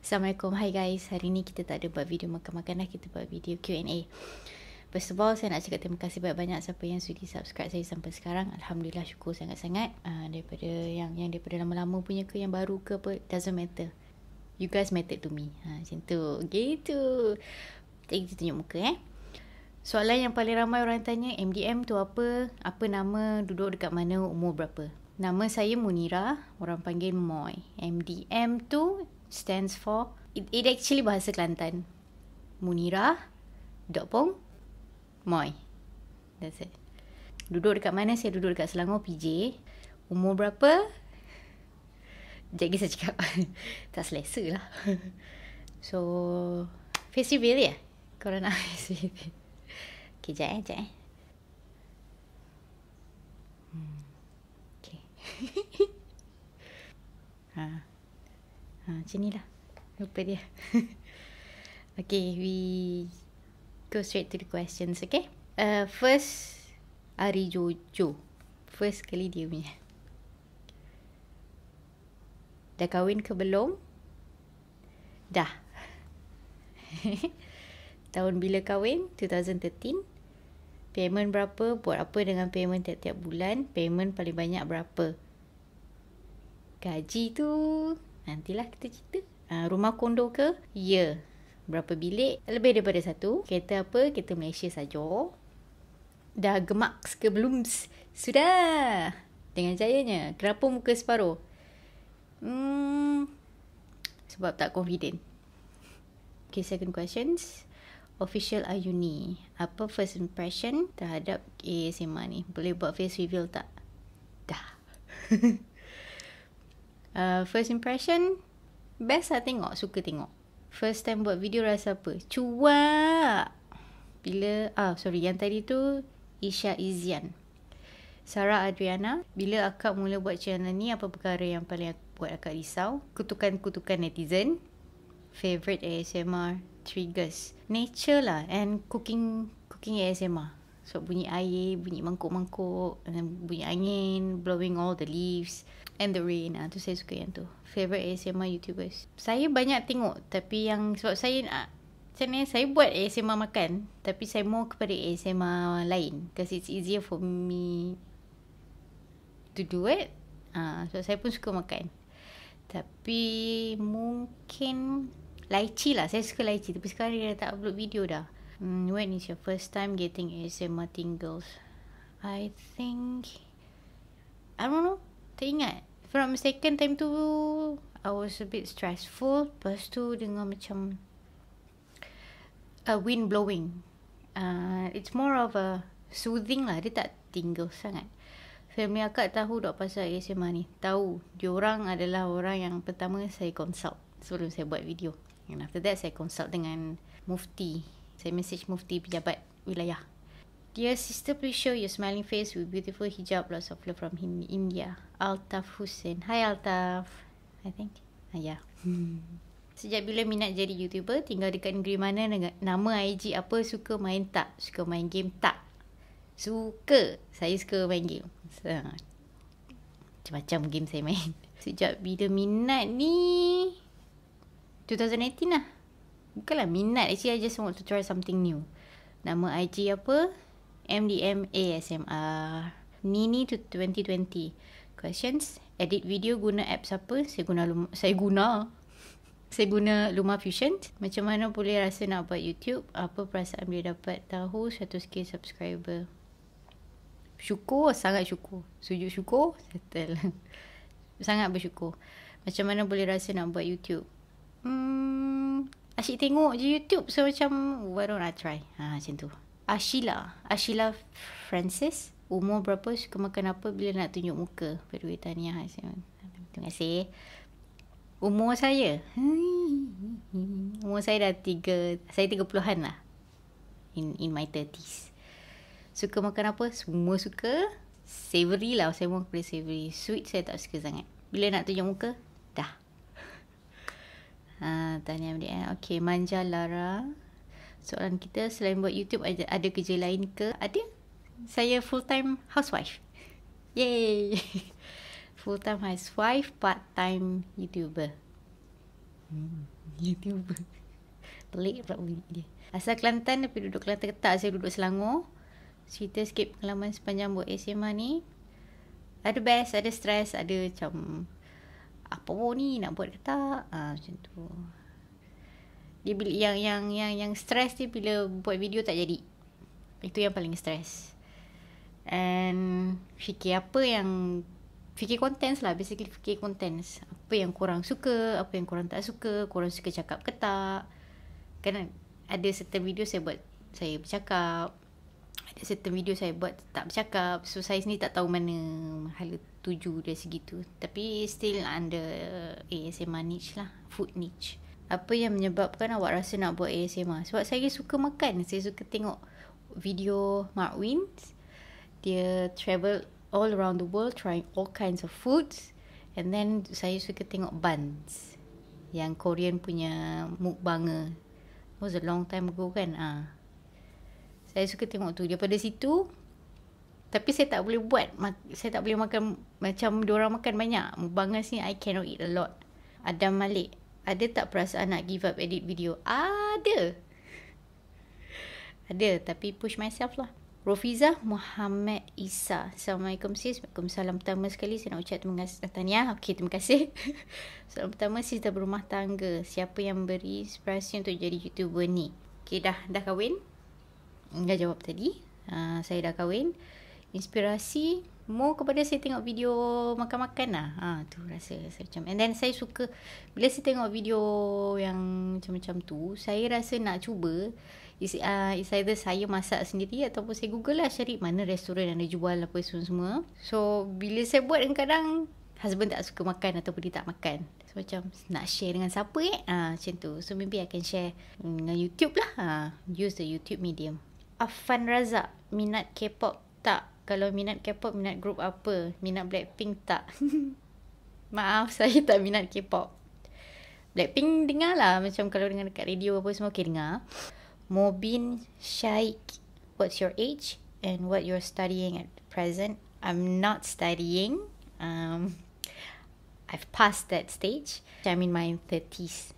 Assalamualaikum, hi guys Hari ni kita tak ada buat video makan-makan dah Kita buat video Q&A First of all, saya nak cakap terima kasih banyak-banyak Siapa yang sudi subscribe saya sampai sekarang. Alhamdulillah syukur sangat-sangat. Uh, Daripada yang yang daripada lama-lama punya ke Yang baru ke apa, doesn't matter. You guys matter to me. Ha, Macam tu, gitu. Jadi kita tunjuk muka eh. Soalan yang paling ramai orang tanya MDM tu apa? Apa nama, duduk dekat mana, umur berapa? Nama saya Munira Orang panggil Moy. MDM tu stands for it, it actually bahasa Kelantan. Munira dot pong Moy. That's it. Duduk dekat mana? Saya duduk dekat Selangor PJ. Umur berapa? Jadi saya cakap tak selesa lah. so face reveal ya? Korang nak face reveal? Okay, jap eh, jap eh. Hmm. Okay. ha. Ha, macam ni lah. Lupa dia. okay, we go straight to the questions, okay? Uh, first, Ari Jojo. First kali dia punya. Dah kahwin ke belum? Dah. Tahun bila kahwin? 2013. Payment berapa? Buat apa dengan payment tiap-tiap bulan? Payment paling banyak berapa? Gaji tu Nantilah kita cerita. Uh, rumah kondo ke? Ya. Berapa bilik? Lebih daripada satu. Kereta apa? Kereta Malaysia saja. Dah gemak ke belum? Sudah. Dengan jayanya. Kenapa muka separuh? Hmm, sebab tak confident. Okay, second questions. Official Ayuni. Apa first impression terhadap ASMR ni? Boleh buat face reveal tak? Dah. Uh, first impression Best lah tengok Suka tengok. First time buat video rasa apa? Cuak! Bila Ah sorry Yang tadi tu Isha Izian. Sarah Adriana Bila akak mula buat channel ni Apa perkara yang paling buat akak risau? Kutukan-kutukan netizen Favorite ASMR Triggers. Nature lah And cooking Cooking ASMR So bunyi air Bunyi mangkuk-mangkuk Bunyi angin Blowing all the leaves And the rain ah tu saya suka yang tu. Favorite ASMR YouTubers. Saya banyak tengok tapi yang sebab saya nak macam ni saya buat ASMR makan tapi saya mau kepada ASMR lain because it's easier for me to do it. Ah so saya pun suka makan. Tapi mungkin lychee lah. Saya suka lychee tapi sekarang dia dah tak upload video dah. Hmm, when is your first time getting ASMR tingles? I think I don't know. Tak ingat not mistaken time tu I was a bit stressful. Lepas tu dengan macam a wind blowing. Uh, it's more of a soothing lah. Dia tak tinggal sangat. Family akak tahu tak pasal ASMR ni? Tahu. Diorang adalah orang yang pertama saya consult sebelum saya buat video. And after that saya consult dengan mufti saya message mufti pejabat wilayah Dear sister, please show your smiling face with beautiful hijab. Lots of love from him, India. Altaf Hussein. Hi Altaf. I think. Ah, yeah. Hmm. Sejak bila minat jadi YouTuber? Tinggal dekat negeri mana? Nama IG apa? Suka main tak? Suka main game tak? Suka. Saya suka main game. So, macam-macam game saya main. Sejak bila minat ni? 2018 lah. Bukanlah minat. Actually, I just want to try something new. Nama IG apa? MDM ASMR Nini to 2020 Questions? Edit video guna apps apa? Saya guna Luma, Saya guna. Saya guna Luma Fusion. Macam mana boleh rasa nak buat YouTube? Apa perasaan bila dapat tahu 100k subscriber? Syukur Sangat syukur. Sujud syukur Settle. Sangat bersyukur. Macam mana boleh rasa nak buat YouTube? Hmm Asyik tengok je YouTube So macam Why don't I try? Ha macam tu. Ashila. Ashila Francis. Umur berapa? Suka makan apa Bila nak tunjuk muka? Berdua tahniah Terima kasih. Umur saya? Umur saya dah tiga Saya tiga puluhan lah. In in my thirties. Suka makan apa? Semua suka. Savory lah. Saya mau kepada savory Sweet saya tak suka sangat. Bila nak tunjuk muka Dah Ah, tanya dia. Okay, Manja Lara soalan kita selain buat YouTube ada, ada kerja lain ke? Ada. Saya full time housewife. Yay. full time housewife, part time YouTuber. Hmm, YouTuber. Pelik pula bunyi dia. Asal Kelantan tapi duduk Kelantan ketak saya duduk Selangor. Cerita sikit pengalaman sepanjang buat SMA ni. Ada best, ada stress, ada macam apa pun ni nak buat ke tak? Ah, macam tu. Dia bila yang yang yang yang stress dia bila buat video tak jadi. Itu yang paling stress. And fikir apa yang fikir contents lah basically fikir contents apa yang kurang suka apa yang kurang tak suka kurang suka cakap ke tak kan ada certain video saya buat saya bercakap ada certain video saya buat tak bercakap so saya sendiri tak tahu mana hala tuju dari segitu. Tapi still under ASMR niche lah food niche. Apa yang menyebabkan awak rasa nak buat ASMR sebab saya suka makan. Saya suka tengok video Mark Wins dia travel all around the world trying all kinds of foods. And then saya suka tengok buns yang Korean punya mukbanger was a long time ago kan? Ah. Saya suka tengok tu. Daripada situ tapi saya tak boleh buat saya tak boleh makan macam orang makan banyak mukbangers ni I cannot eat a lot Adam Malik ada tak perasaan nak give up edit video ada ada tapi push myself lah Rofiza Muhammad Isa. Assalamualaikum sis. Waalaikumsalam. Pertama sekali saya nak ucap terima kasih. Tanya. Okey, terima kasih. Soalan pertama sis dah berumah tangga. Siapa yang beri inspirasi untuk jadi YouTuber ni? Okey, dah dah kahwin? Dah jawab tadi. Uh, saya dah kahwin. Inspirasi more kepada saya tengok video makan-makan lah. Ha, tu rasa saya macam. And then saya suka bila saya tengok video yang macam-macam tu, saya rasa nak cuba is, uh, is either saya masak sendiri ataupun saya google lah cari mana restoran yang ada jual apa semua-semua. So, bila saya buat kadang-kadang husband tak suka makan ataupun dia tak makan. So, macam nak share dengan siapa eh? Ah, macam tu. So, maybe I can share dengan YouTube lah. Ha, use the YouTube medium. Afan Razak, minat K-pop tak? Kalau minat K-pop, minat grup apa? Minat Blackpink tak? Maaf, saya tak minat K-pop. Blackpink dengar lah. Macam kalau dengar dekat radio apa semua, okay dengar. Mobin Shaikh, what's your age and what you're studying at present? I'm not studying. Um, I've passed that stage. I'm in my 30s.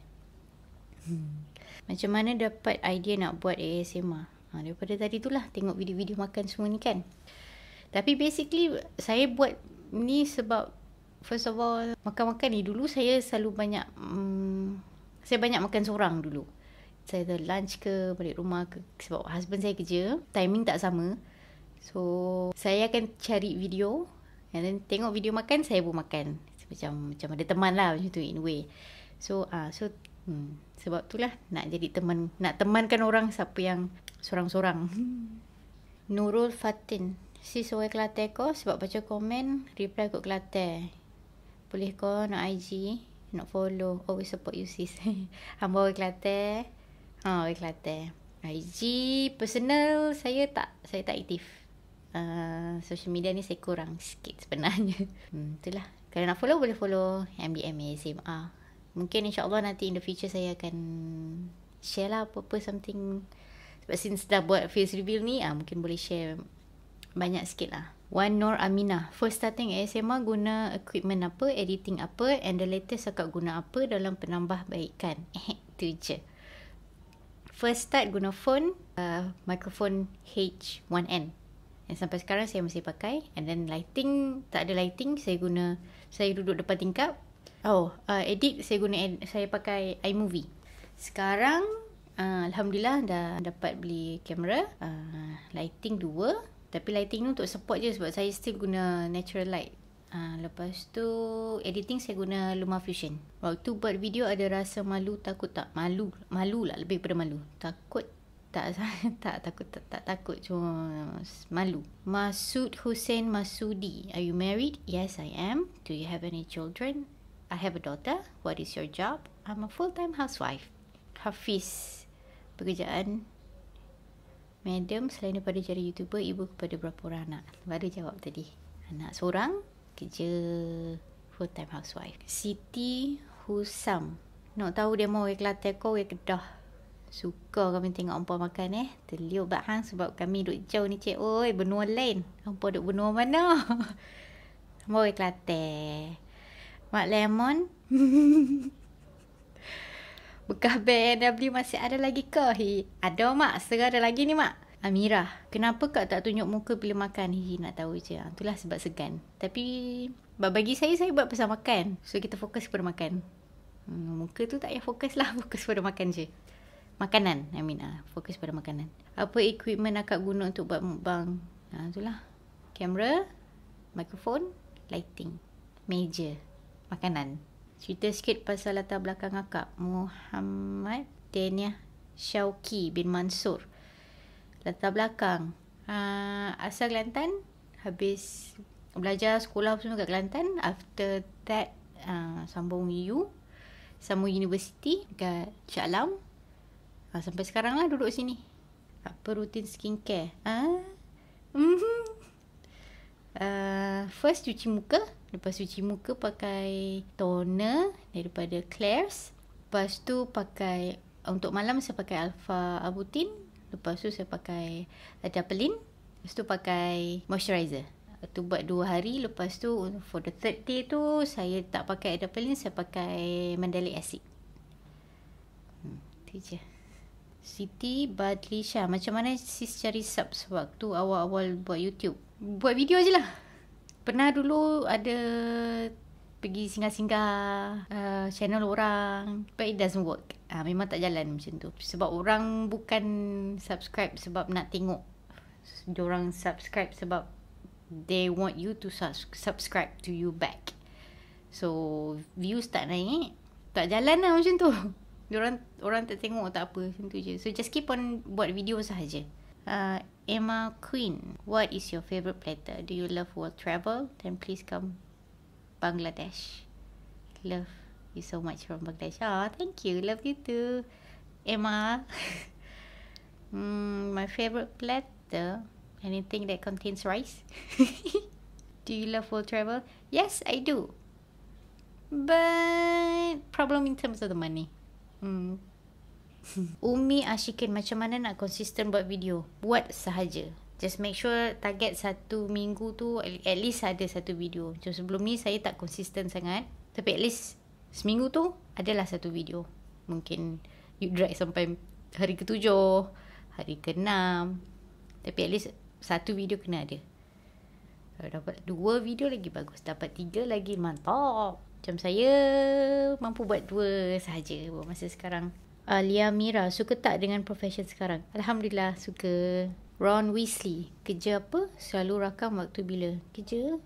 Hmm. Macam mana dapat idea nak buat ASMR? Ha, daripada tadi tu lah tengok video-video makan semua ni kan. Tapi basically saya buat ni sebab first of all makan-makan ni. Dulu saya selalu banyak um, saya banyak makan seorang dulu. Saya ada lunch ke balik rumah ke sebab husband saya kerja. Timing tak sama. So saya akan cari video. And then tengok video makan saya pun makan. Macam macam ada teman lah macam tu in a way. So ah uh, so hmm, sebab itulah nak jadi teman nak temankan orang siapa yang seorang-seorang. Nurul Fatin si soal Kelantan ko sebab baca komen reply kot Kelantan boleh kau nak IG nak follow always support you sis hamba Kelantan Ha, oh, Kelantan. IG personal saya tak saya tak aktif. Uh, social media ni saya kurang sikit sebenarnya. Hmm, itulah. Kalau nak follow boleh follow MBM SMA. Mungkin insyaAllah nanti in the future saya akan share lah apa-apa something. Sebab since dah buat face reveal ni, ah mungkin boleh share banyak sikit lah. One Nur Aminah. First starting SMA guna equipment apa, editing apa and the latest akak guna apa dalam penambah baikan. Eh, tu je. First start guna phone uh, microphone H1N and sampai sekarang saya masih pakai. And then lighting tak ada lighting saya guna saya duduk depan tingkap. Oh. Uh, edit saya guna ed- saya pakai iMovie. Sekarang uh, alhamdulillah dah dapat beli kamera uh, lighting dua tapi lighting ni untuk support je sebab saya still guna natural light Ha, lepas tu editing saya guna LumaFusion. Waktu buat video ada rasa malu takut tak? Malu, malu lah lebih pada malu. Takut tak tak takut tak, tak takut cuma malu. Masud Hussein Masudi, are you married? Yes, I am. Do you have any children? I have a daughter. What is your job? I'm a full-time housewife. Hafiz, pekerjaan Madam, selain daripada jadi YouTuber, ibu kepada berapa orang anak? Baru jawab tadi. Anak seorang, kerja full time housewife. Siti Husam. Nak tahu dia mau Kelantan kau ke Kedah. Suka kami tengok empat makan eh. Terliuk bak hang sebab kami duduk jauh ni cik. Oi, benua lain. Empat duduk benua mana? mau Kelantan. Mak Lemon. Bekas BMW masih ada lagi ke? Hi, ada mak, setengah ada lagi ni mak. Amirah, kenapa kak tak tunjuk muka bila makan? Hi, nak tahu je. Ah, itulah sebab segan. Tapi bagi saya, saya buat pasal makan. So kita fokus pada makan. Hmm, muka tu tak payah fokus lah. Fokus pada makan je. Makanan, I mean. Ah, fokus pada makanan. Apa equipment akak guna untuk buat mukbang? Ha, itulah. Kamera, mikrofon, lighting, meja, makanan. Cerita sikit pasal latar belakang akak. Muhammad Dania Syauki bin Mansur. Latar belakang. Uh, asal Kelantan. Habis belajar sekolah semua kat Kelantan. After that, uh, sambung U. Sambung universiti kat Shah Alam. Uh, sampai sekarang lah duduk sini. Apa rutin skincare? Uh, mm-hmm. Uh, first cuci muka Lepas cuci muka pakai toner Daripada Claire's. Lepas tu pakai Untuk malam saya pakai Alpha Abutin. Lepas tu saya pakai Adapalin Lepas tu pakai Moisturizer. Tu buat dua hari. Lepas tu For the third day tu Saya tak pakai Adapalin Saya pakai Mandelic acid. Hmm, Itu je. Siti Badlisha. Macam mana sis cari subs Waktu awal-awal buat YouTube? Buat video je lah. Pernah dulu ada pergi singgah-singgah uh, channel orang. But it doesn't work. Uh, memang tak jalan macam tu. Sebab orang bukan subscribe sebab nak tengok. Orang subscribe sebab they want you to subscribe to you back. So views tak naik. Tak jalan lah macam tu. Orang orang tak tengok tak apa macam tu je. So just keep on buat video sahaja. Uh, Emma Queen, what is your favorite platter? Do you love world travel? Then please come Bangladesh. Love you so much from Bangladesh. Oh, thank you. Love you too. Emma. mm, my favorite platter, anything that contains rice. do you love world travel? Yes, I do. But problem in terms of the money. Mm, Umi Ashikin macam mana nak konsisten buat video? Buat sahaja. Just make sure target satu minggu tu at least ada satu video. Macam sebelum ni saya tak konsisten sangat. Tapi at least seminggu tu adalah satu video. Mungkin you drag sampai hari ketujuh, hari keenam. Tapi at least satu video kena ada. Kalau dapat dua video lagi bagus. Dapat tiga lagi mantap. Macam saya mampu buat dua sahaja buat masa sekarang. Alia Mira suka tak dengan profession sekarang? Alhamdulillah suka. Ron Weasley, kerja apa? Selalu rakam waktu bila? Kerja?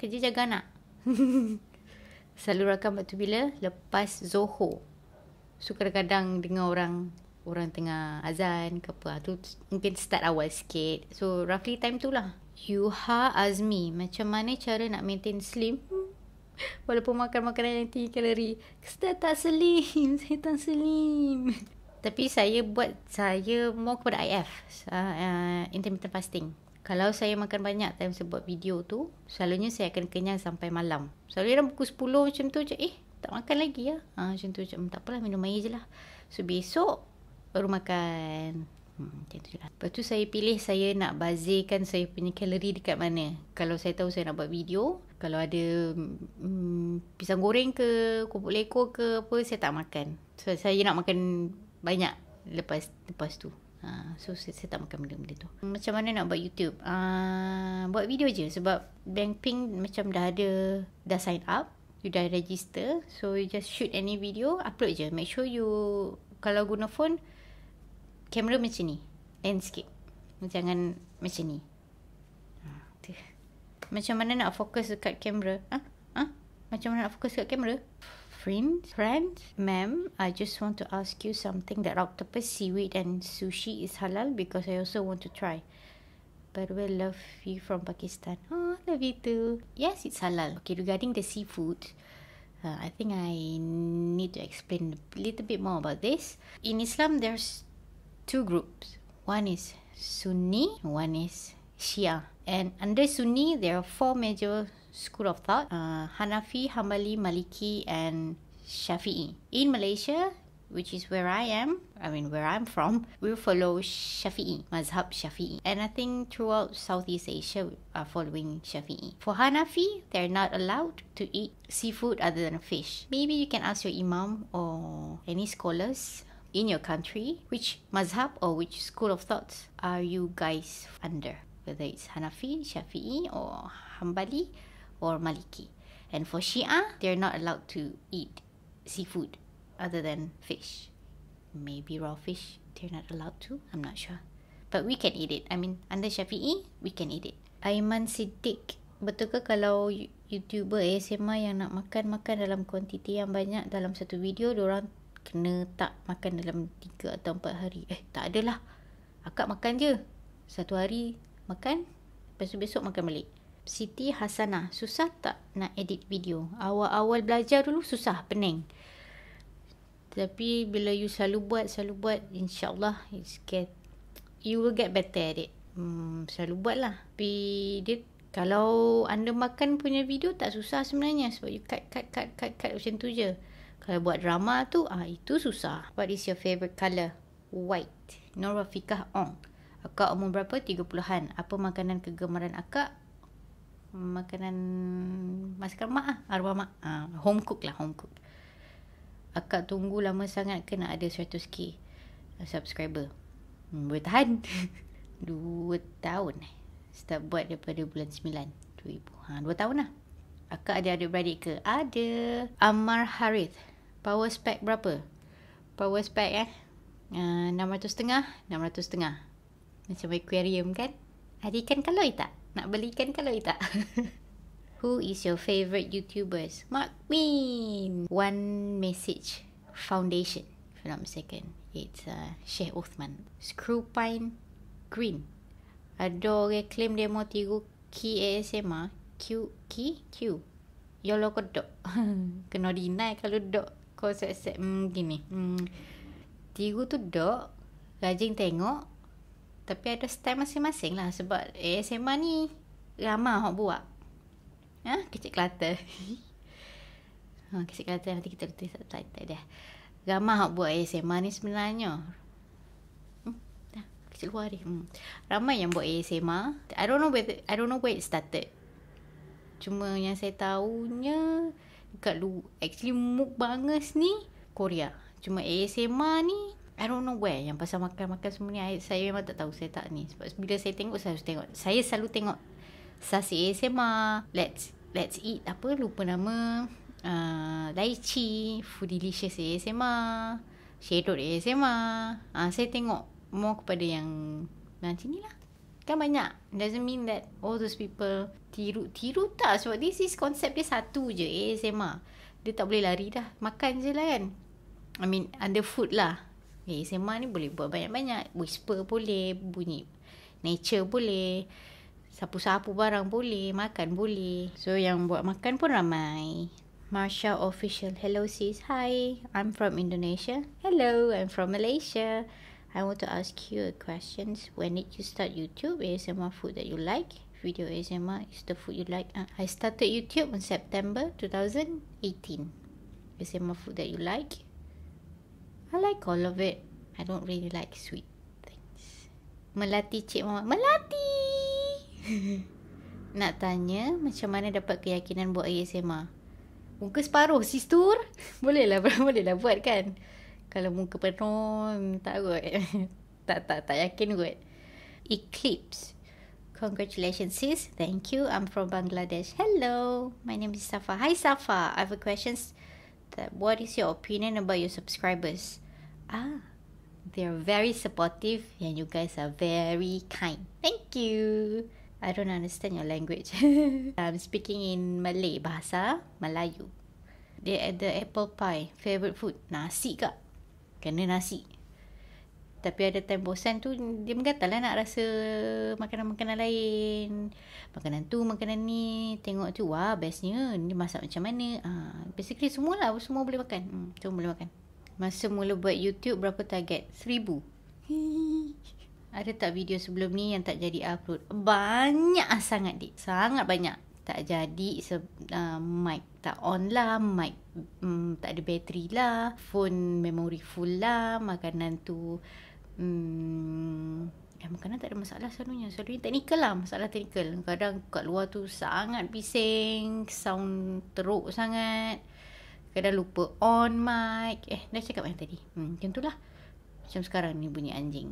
Kerja jaga anak. Selalu rakam waktu bila? Lepas Zoho. Suka kadang-kadang dengar orang orang tengah azan ke apa. Tu mungkin start awal sikit. So roughly time tu lah. Yuha Azmi, macam mana cara nak maintain slim? Walaupun makan makanan yang tinggi kalori. Saya tak slim Saya tak slim Tapi saya buat Saya mau kepada IF uh, uh, Intermittent fasting. Kalau saya makan banyak Time saya buat video tu Selalunya saya akan kenyang Sampai malam. Selalunya dalam pukul 10 macam tu je Eh tak makan lagi ya uh, Macam tu macam Tak apalah minum air je lah. So besok Baru makan. Hmm, macam tu lah. Lepas tu saya pilih saya nak bazirkan saya punya kalori dekat mana. Kalau saya tahu saya nak buat video, kalau ada hmm, pisang goreng ke, kumpul lekor ke apa, saya tak makan. So, saya nak makan banyak lepas lepas tu. Ha, so saya, saya tak makan benda-benda tu. Macam mana nak buat YouTube? Uh, buat video je sebab Blackpink macam dah ada dah sign up, you dah register. So you just shoot any video, upload je. Make sure you kalau guna phone kamera macam ni landscape jangan macam ni macam mana nak fokus dekat kamera ha? ha? macam mana nak fokus dekat kamera friends friends ma'am I just want to ask you something that octopus seaweed and sushi is halal because I also want to try the way, love you from Pakistan. Oh, love you too. Yes, it's halal. Okay, regarding the seafood, uh, I think I need to explain a little bit more about this. In Islam, there's two groups. One is Sunni, one is Shia. And under Sunni, there are four major school of thought: uh, Hanafi, Hanbali, Maliki, and Shafi'i. In Malaysia, which is where I am, I mean where I'm from, we follow Shafi'i, Mazhab Shafi'i. And I think throughout Southeast Asia are following Shafi'i. For Hanafi, they're not allowed to eat seafood other than fish. Maybe you can ask your imam or any scholars in your country which mazhab or which school of thoughts are you guys under whether it's Hanafi, Shafi'i or Hanbali or Maliki. And for Shia, they're not allowed to eat seafood other than fish. Maybe raw fish, they're not allowed to. I'm not sure. But we can eat it. I mean, under Shafi'i, we can eat it. Aiman Siddiq. Betul ke kalau YouTuber ASMR yang nak makan-makan dalam kuantiti yang banyak dalam satu video, orang kena tak makan dalam 3 atau 4 hari? Eh, tak adalah. Akak makan je. Satu hari makan, lepas tu besok makan balik. Siti Hasanah, susah tak nak edit video? Awal-awal belajar dulu susah, pening. Tapi bila you selalu buat, selalu buat, insyaAllah it's get, you will get better at it. Hmm, selalu buat lah. Tapi dia, kalau anda makan punya video tak susah sebenarnya. Sebab you cut, cut, cut, cut, cut macam tu je. Kalau buat drama tu, ah itu susah. What is your favourite colour? White. Nur Rafiqah Ong. Akak umur berapa? 30-an. Apa makanan kegemaran akak? makanan masakan mak ah arwah mak. Ah, home cook lah home cook. Akak tunggu lama sangat ke nak ada 100k subscriber. Hmm, boleh tahan. 2 tahun eh. Start buat daripada bulan 9 2000 ha 2 tahun lah. Akak ada adik-beradik ke? Ada. Amar Harith. Power spec berapa? Power spec eh? Uh, 600 setengah 600 setengah macam aquarium kan ada ikan kaloi tak nak belikan kalau tak. Who is your favourite YouTubers? Mark Min. One Message Foundation. If I'm not mistaken. It's uh, Sheikh Uthman. Screw Pine Green. Ada orang claim dia mau tiru Ki ASMR. Q, Ki, Q. Yolo kau dok. Kena deny kalau dok. Kau set-set hmm, gini. Hmm. Tiru tu dok. Rajin tengok. Tapi ada style masing-masing lah sebab ASMR ni ramah orang buat. Ha? Kecil Kelantan. ha, kecil Kelantan nanti kita tulis subtitle dia. Ramah orang buat ASMR ni sebenarnya. Hmm, kecil luar dia. Hmm. Ramai yang buat ASMR. I don't know whether, I don't know where it started. Cuma yang saya tahunya dekat lu actually mukbangers ni Korea. Cuma ASMR ni I don't know where yang pasal makan-makan semua ni I, saya memang tak tahu saya tak ni. Sebab bila saya tengok saya harus tengok. Saya selalu tengok Sasi ASMR Let's Let's Eat apa lupa nama uh, Lychee Food Delicious ASMR Shadow ASMR uh, saya tengok more kepada yang macam ni lah. Kan banyak. Doesn't mean that all those people tiru tiru tak. Sebab this is konsep dia satu je ASMR dia tak boleh lari dah. Makan je lah kan. I mean under food lah ASMR ni boleh buat banyak-banyak. Whisper boleh, bunyi nature boleh. Sapu-sapu barang boleh, makan boleh. So yang buat makan pun ramai. Marsha Official. Hello sis. Hi. I'm from Indonesia. Hello. I'm from Malaysia. I want to ask you a question. When did you start YouTube? ASMR food that you like? Video ASMR is the food you like. Uh, I started YouTube in September 2018. ASMR food that you like? I like all of it. I don't really like sweet things. Melati Cik Mama. Melati! Nak tanya macam mana dapat keyakinan buat ASMR? Muka separuh, sister. Bolehlah, bolehlah buat kan? Kalau muka penuh, tak kot. tak, tak, tak yakin kot. Eclipse. Congratulations, sis. Thank you. I'm from Bangladesh. Hello. My name is Safa. Hi, Safa. I have a question. That what is your opinion about your subscribers? Ah, they're very supportive and you guys are very kind. Thank you. I don't understand your language. I'm speaking in Malay, bahasa Melayu. They at the apple pie, favorite food, nasi kak. Kena nasi. Tapi ada time bosan tu, dia menggatal lah nak rasa makanan-makanan lain. Makanan tu, makanan ni. Tengok tu, wah bestnya. Ni masak macam mana. Ah, basically semua lah, semua boleh makan. Hmm, semua boleh makan. Masa mula buat YouTube berapa target? Seribu. Ada tak video sebelum ni yang tak jadi upload? Banyak sangat dik. Sangat banyak. tak jadi se- uh, mic tak on lah mic um, tak ada bateri lah phone memory full lah makanan tu um, eh, makanan tak ada masalah selalunya selalunya teknikal lah masalah teknikal kadang kat luar tu sangat bising sound teruk sangat kadang lupa on mic. Eh dah cakap yang tadi. Hmm, macam tu lah. Macam sekarang ni bunyi anjing.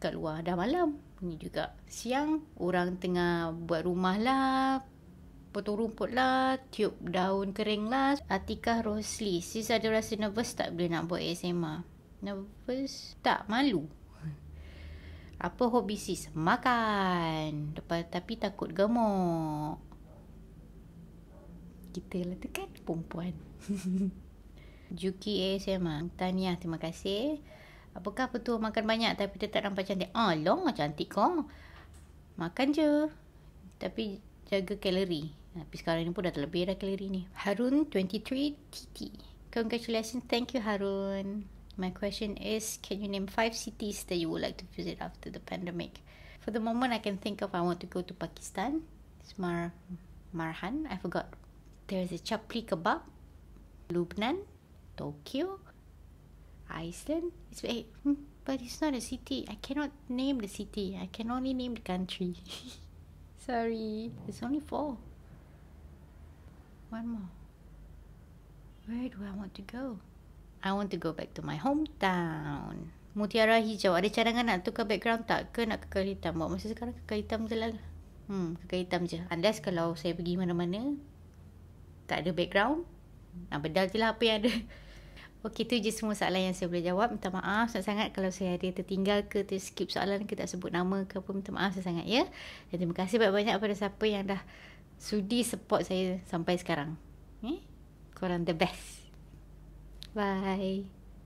Kat luar dah malam. Ni juga siang. Orang tengah buat rumah lah. Potong rumput lah. Tiup daun kering lah. Atikah Rosli. Sis ada rasa nervous tak bila nak buat ASMR nervous? Tak malu. Apa hobi sis? Makan. Lepas, tapi takut gemuk kita lah tu kan perempuan Juki ASMR Tahniah terima kasih Apakah betul makan banyak tapi tetap nampak cantik? Ah, long cantik kau. Makan je. Tapi jaga kalori. Tapi sekarang ni pun dah terlebih dah kalori ni. Harun 23 TT. Congratulations. Thank you Harun. My question is, can you name five cities that you would like to visit after the pandemic? For the moment, I can think of I want to go to Pakistan. It's Mar Marhan. I forgot. There is a Chapli kebab. Lubnan. Tokyo. Iceland. It's eh, hmm, but it's not a city. I cannot name the city. I can only name the country. Sorry, it's only four. One more. Where do I want to go? I want to go back to my hometown. Mutiara hijau. Ada cadangan nak tukar background tak? Ke nak kekal hitam? Buat masa sekarang kekal hitam je lah. Hmm, kekal hitam je. Unless kalau saya pergi mana-mana, tak ada background. Nak bedal je lah apa yang ada. Okey, tu je semua soalan yang saya boleh jawab. Minta maaf sangat-sangat kalau saya ada tertinggal ke skip soalan ke tak sebut nama ke apa. Minta maaf sangat ya. Dan terima kasih banyak-banyak kepada siapa yang dah sudi support saya sampai sekarang. Eh? Korang the best. Bye.